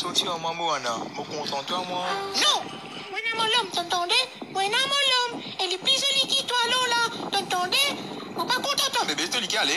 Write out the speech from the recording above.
sorti en maman, Anna. Me content, toi, moi. Non Moi, mon l'homme, t'entendais Moi, mon l'homme. Elle est plus jolie que toi, là, là. T'entendais Ou pas content, toi Bébé, je te dis qu'elle.